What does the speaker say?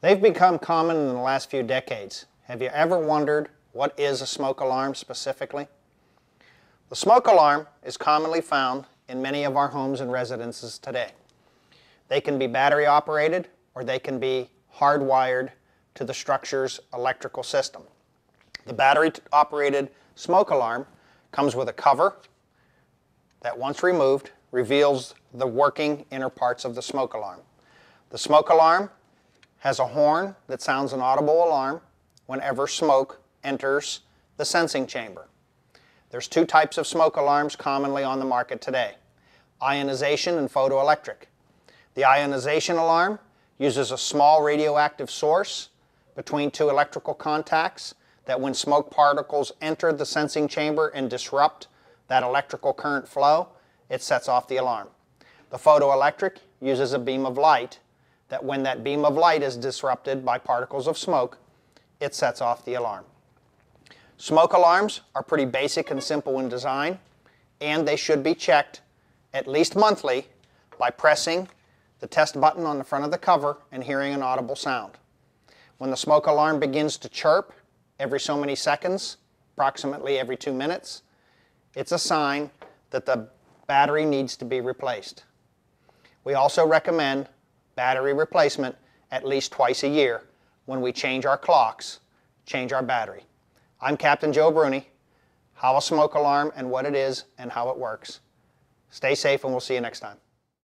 They've become common in the last few decades. Have you ever wondered what is a smoke alarm specifically? The smoke alarm is commonly found in many of our homes and residences today. They can be battery operated or they can be hardwired to the structure's electrical system. The battery operated smoke alarm comes with a cover that once removed reveals the working inner parts of the smoke alarm. The smoke alarm has a horn that sounds an audible alarm whenever smoke enters the sensing chamber. There's two types of smoke alarms commonly on the market today, ionization and photoelectric. The ionization alarm uses a small radioactive source between two electrical contacts that when smoke particles enter the sensing chamber and disrupt that electrical current flow, it sets off the alarm. The photoelectric uses a beam of light that when that beam of light is disrupted by particles of smoke, it sets off the alarm. Smoke alarms are pretty basic and simple in design, and they should be checked at least monthly by pressing the test button on the front of the cover and hearing an audible sound. When the smoke alarm begins to chirp every so many seconds, approximately every two minutes, it's a sign that the battery needs to be replaced. We also recommend battery replacement at least twice a year when we change our clocks, change our battery. I'm Captain Joe Bruni, how a smoke alarm and what it is and how it works. Stay safe and we'll see you next time.